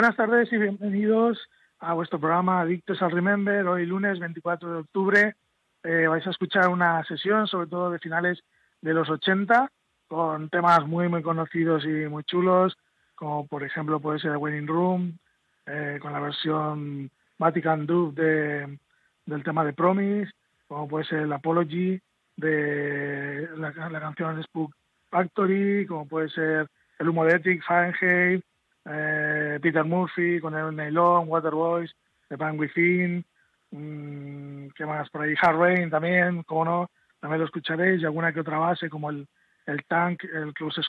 Buenas tardes y bienvenidos a vuestro programa Adictos al Remember. Hoy lunes 24 de octubre eh, vais a escuchar una sesión sobre todo de finales de los 80 con temas muy muy conocidos y muy chulos como por ejemplo puede ser Winning Room eh, con la versión Vatican Dub de, del tema de Promise como puede ser el Apology de la, la canción Spook Factory como puede ser el Humo de Ethic, Fahrenheit eh, Peter Murphy con el Nylon, Waterboys, The Band Within, mmm, ¿qué más por ahí? Hard Rain también, como no, también lo escucharéis, y alguna que otra base como el, el Tank, el Close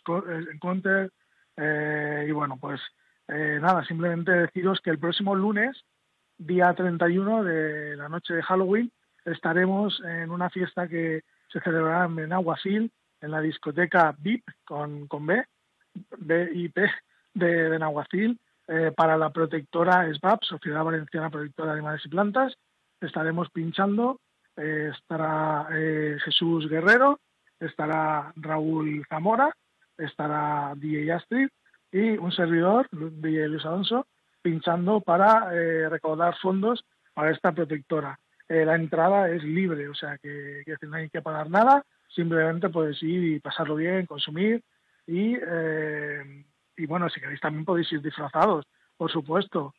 Encounter, eh, y bueno, pues eh, nada, simplemente deciros que el próximo lunes, día 31 de la noche de Halloween, estaremos en una fiesta que se celebrará en Aguacil, en la discoteca VIP con, con B, B y P, de, de Nahuacil eh, para la protectora SBAP, Sociedad Valenciana Protectora de Animales y Plantas. Estaremos pinchando, eh, estará eh, Jesús Guerrero, estará Raúl Zamora, estará DJ Astrid y un servidor, DJ Luis Alonso, pinchando para recaudar fondos para esta protectora. La entrada es libre, o sea que, que, no hay que pagar nada, simplemente puedes ir y pasarlo bien, consumir y eh, y bueno, si queréis también podéis ir disfrazados, por supuesto.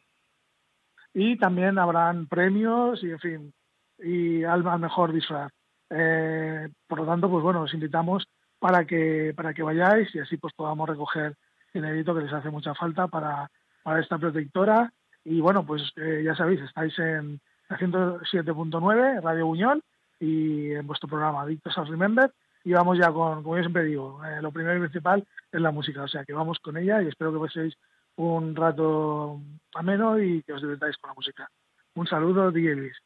Y también habrán premios y, en fin, y al, mejor disfraz. Eh, por lo tanto, pues bueno, os invitamos para que, para que vayáis y así pues podamos recoger dinerito que les hace mucha falta para, para esta protectora. Y bueno, pues eh, ya sabéis, estáis en la 107.9, Radio Buñón, y en vuestro programa Adictos al Remember, y vamos ya con, como yo siempre digo, eh, lo primero y principal es la música, o sea que vamos con ella y espero que paséis un rato ameno y que os divertáis con la música. Un saludo, DJ Luis.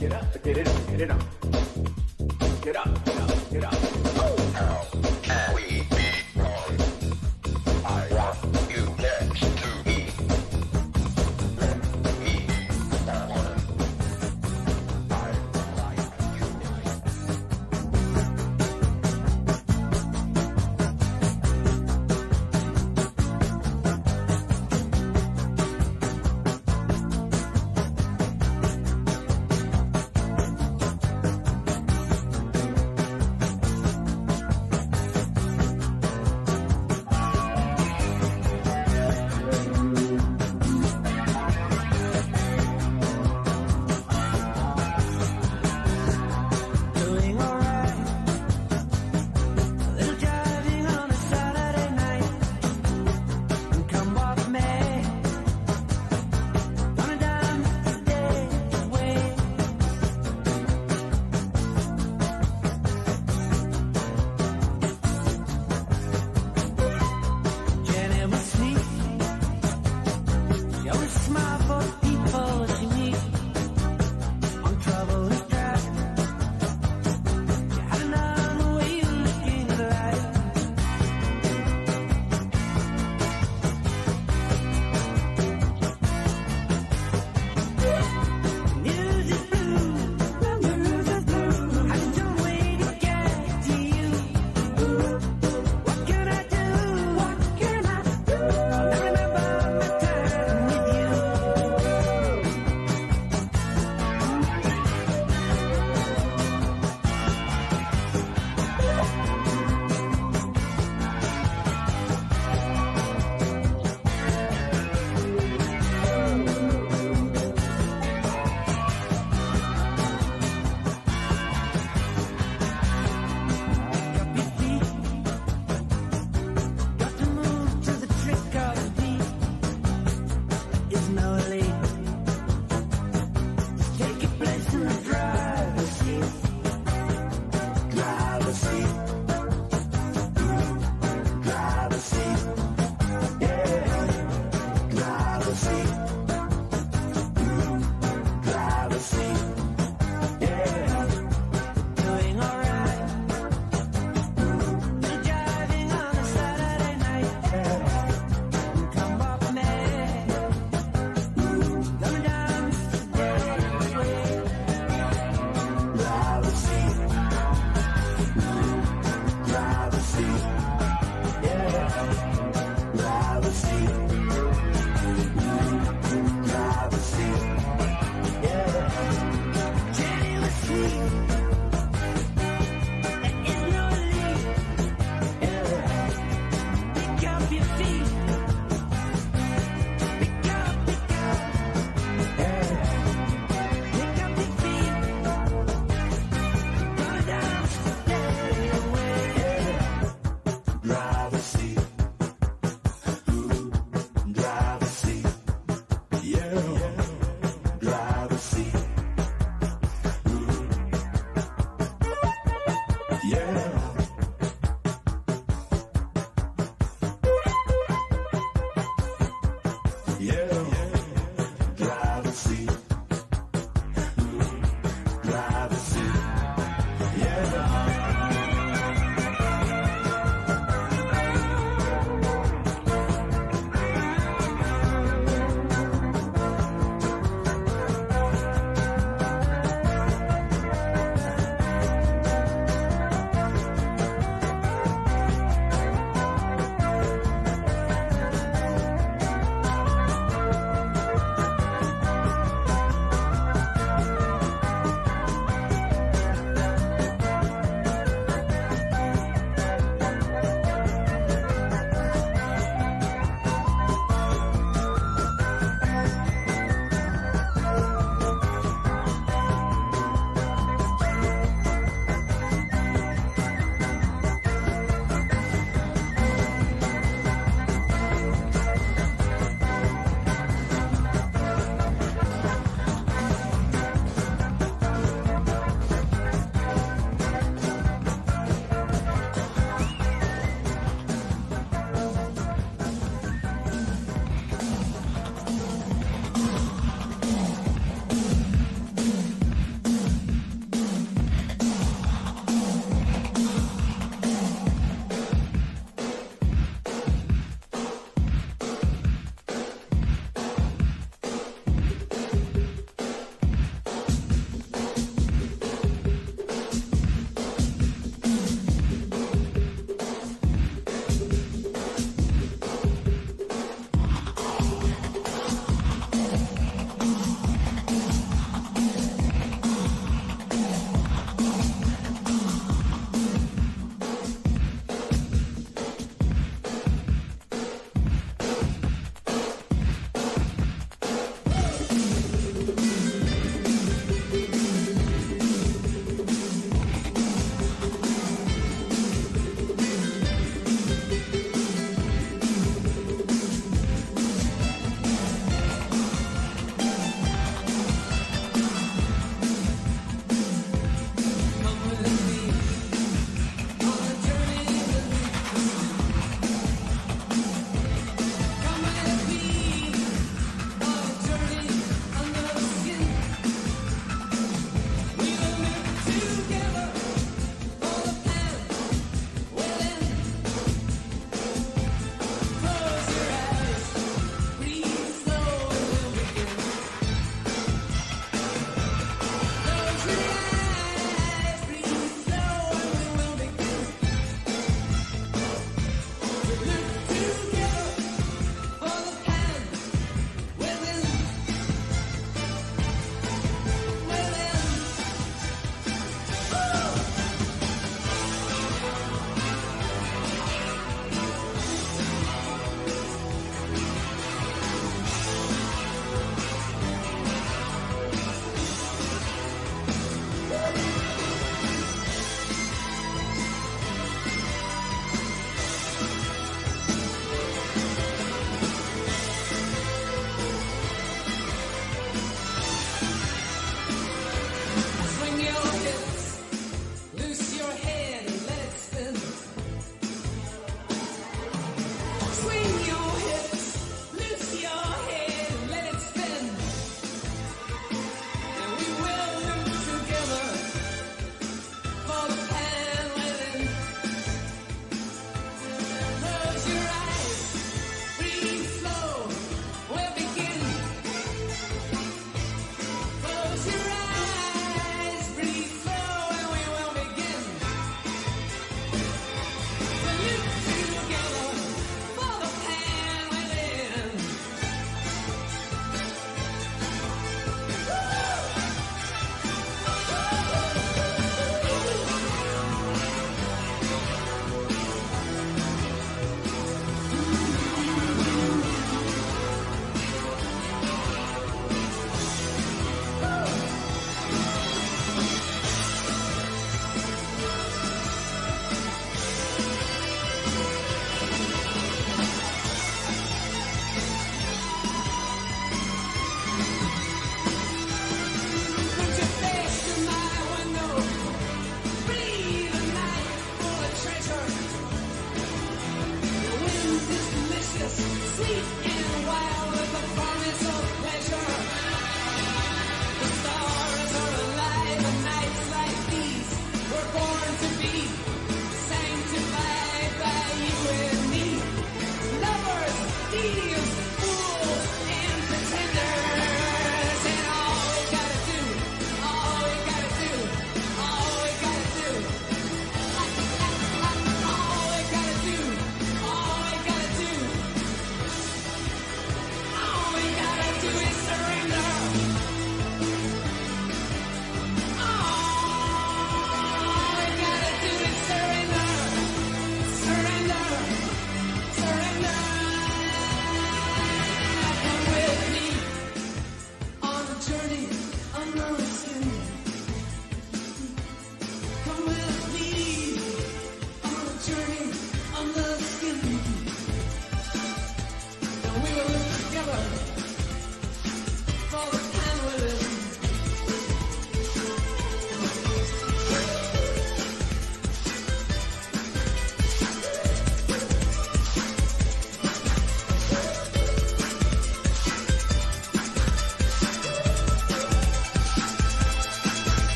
Get up, get it up! get it up! Get up, get up, get up.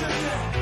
Yeah.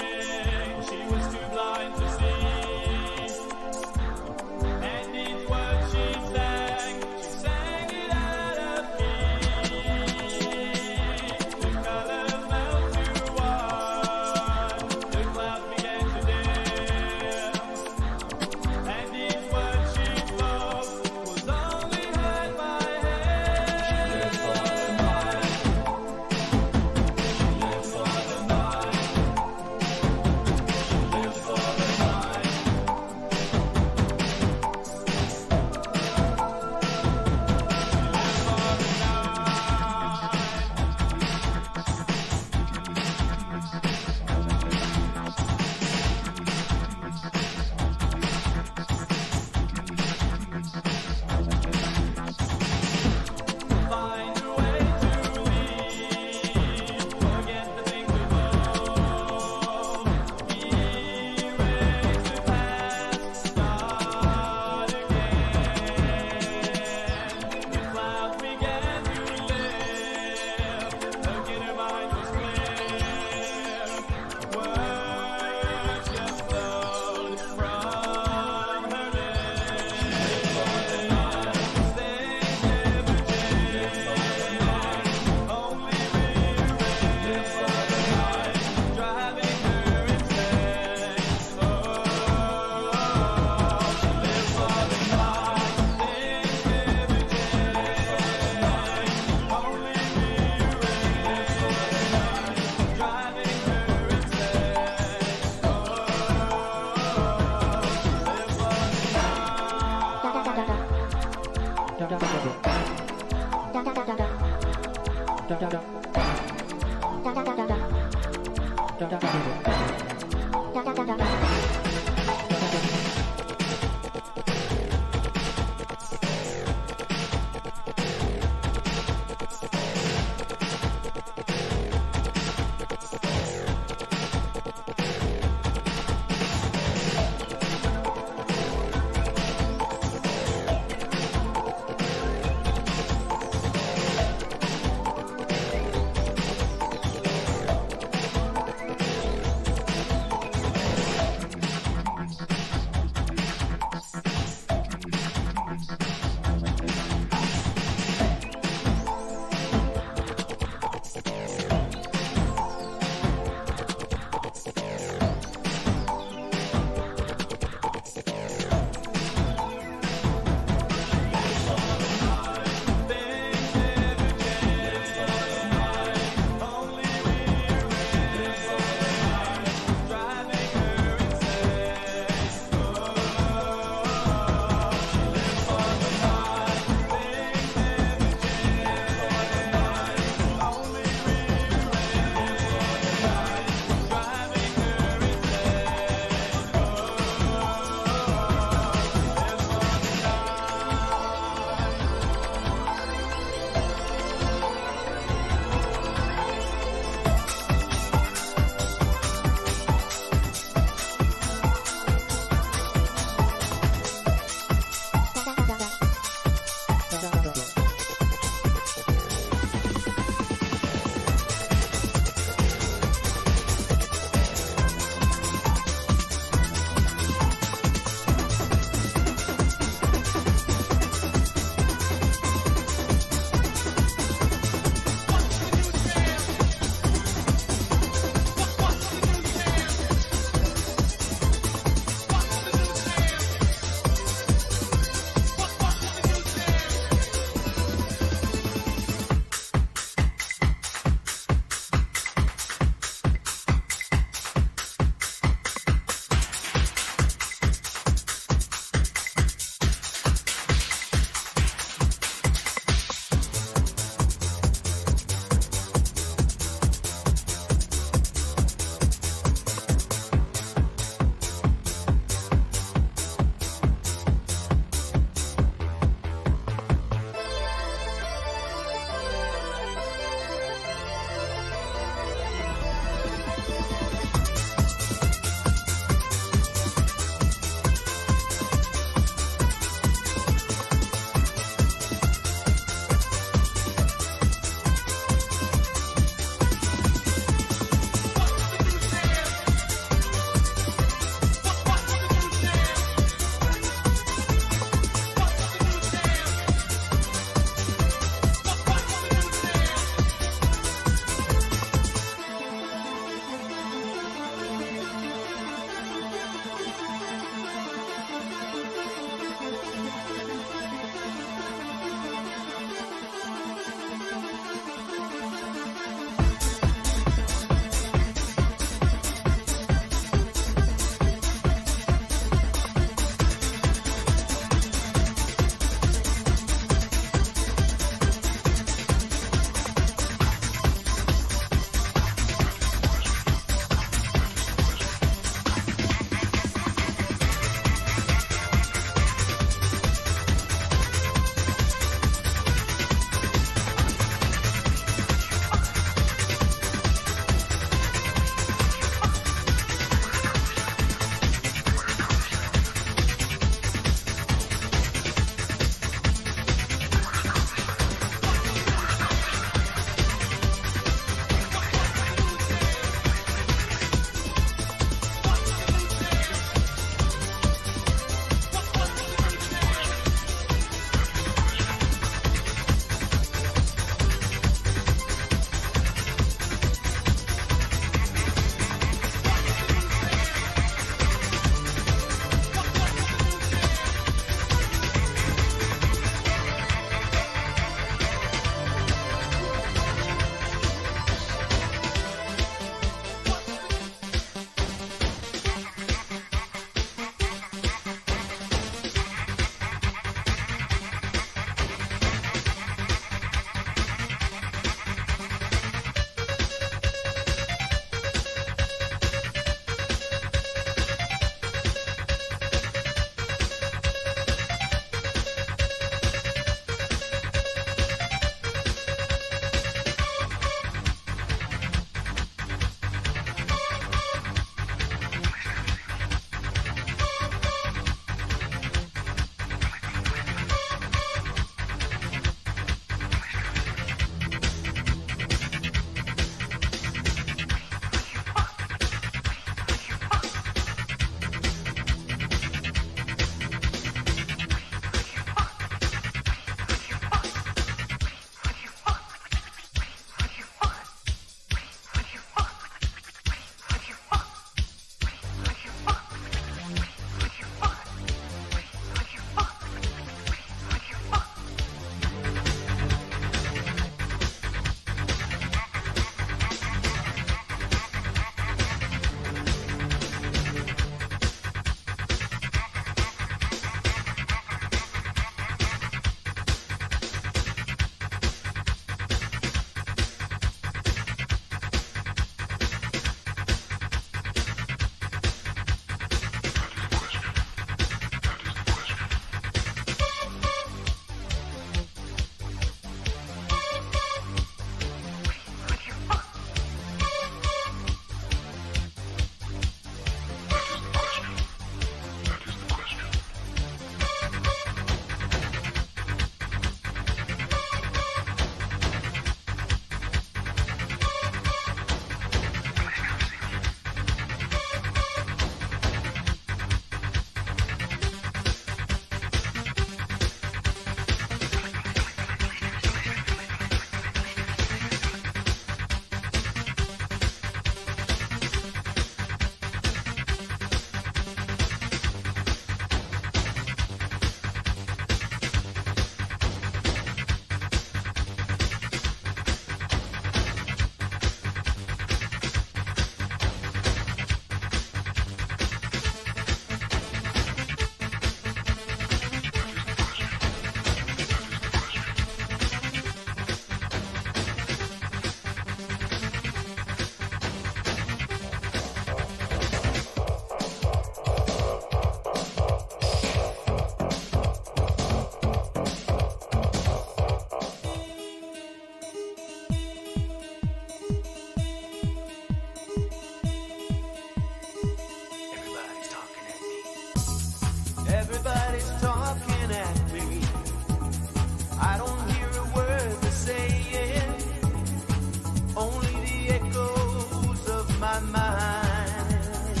only the echoes of my mind.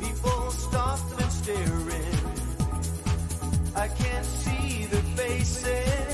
People and. I can't see their faces.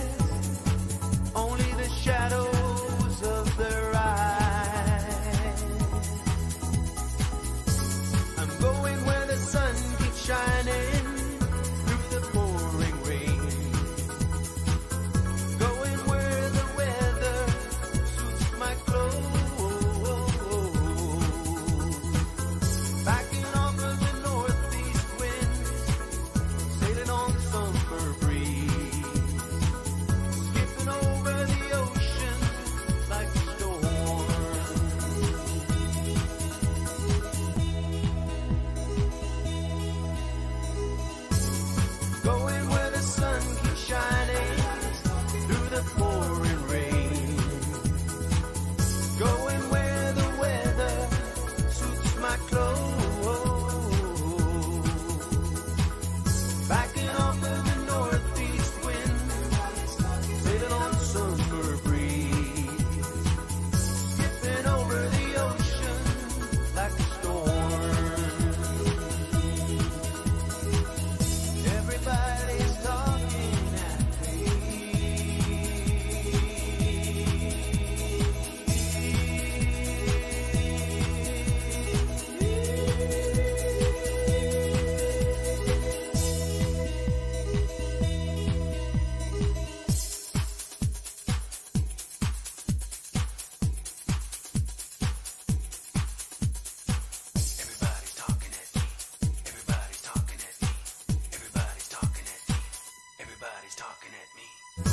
Me.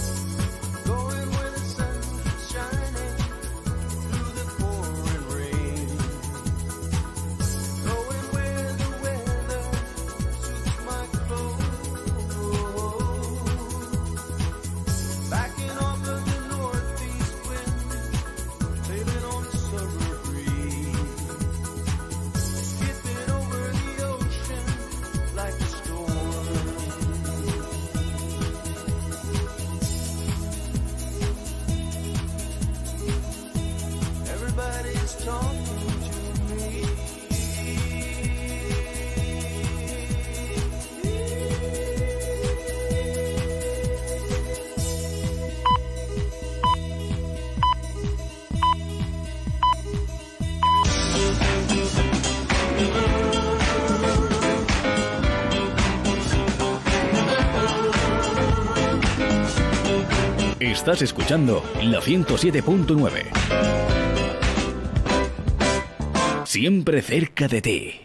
Estás escuchando la 107.9. Siempre cerca de ti.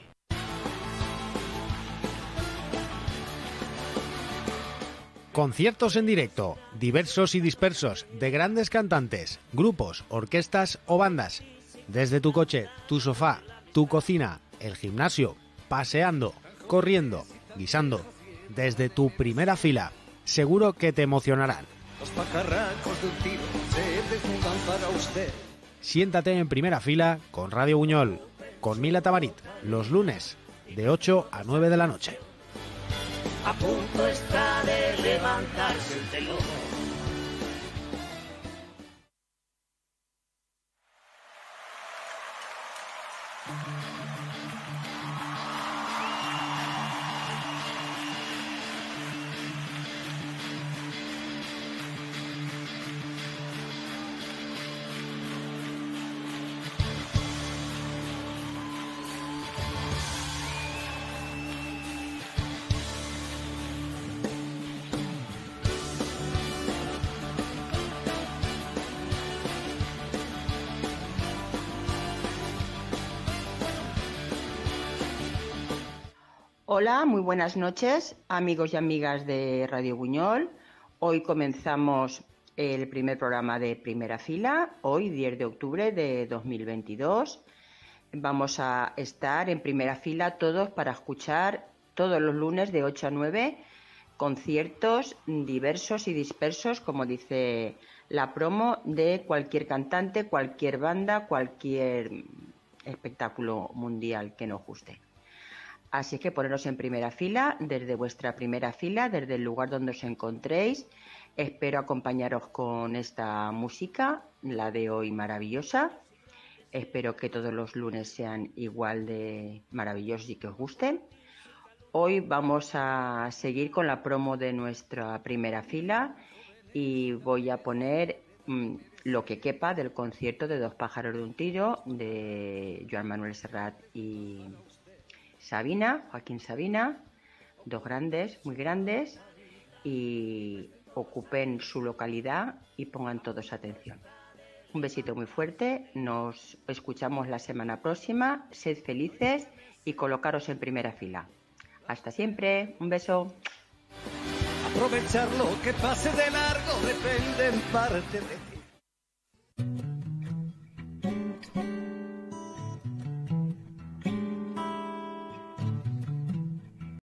Conciertos en directo, diversos y dispersos, de grandes cantantes, grupos, orquestas o bandas. Desde tu coche, tu sofá, tu cocina, el gimnasio, paseando, corriendo, guisando. Desde tu primera fila. Seguro que te emocionarán. Los pajarracos de un tiro se desnudan para usted. Siéntate en primera fila con Radio Buñol, con Mila Tamarit, los lunes, de 8 a 9 de la noche. A punto está de levantarse el telón. Hola, muy buenas noches, amigos y amigas de Radio Buñol. Hoy comenzamos el primer programa de primera fila, hoy 10 de octubre de 2022. Vamos a estar en primera fila todos para escuchar todos los lunes de 8 a 9 conciertos diversos y dispersos, como dice la promo, de cualquier cantante, cualquier banda, cualquier espectáculo mundial que nos guste. Así que poneros en primera fila, desde vuestra primera fila, desde el lugar donde os encontréis. Espero acompañaros con esta música, la de hoy maravillosa. Espero que todos los lunes sean igual de maravillosos y que os gusten. hoy vamos a seguir con la promo de nuestra primera fila y voy a poner mm, lo que quepa del concierto de Dos pájaros de un tiro de Joan Manuel Serrat y Sabina, Joaquín Sabina, dos grandes, muy grandes, y ocupen su localidad y pongan todos atención. Un besito muy fuerte, nos escuchamos la semana próxima, sed felices y colocaros en primera fila. Hasta siempre, un beso. Aprovechar lo que pase de largo depende en parte de.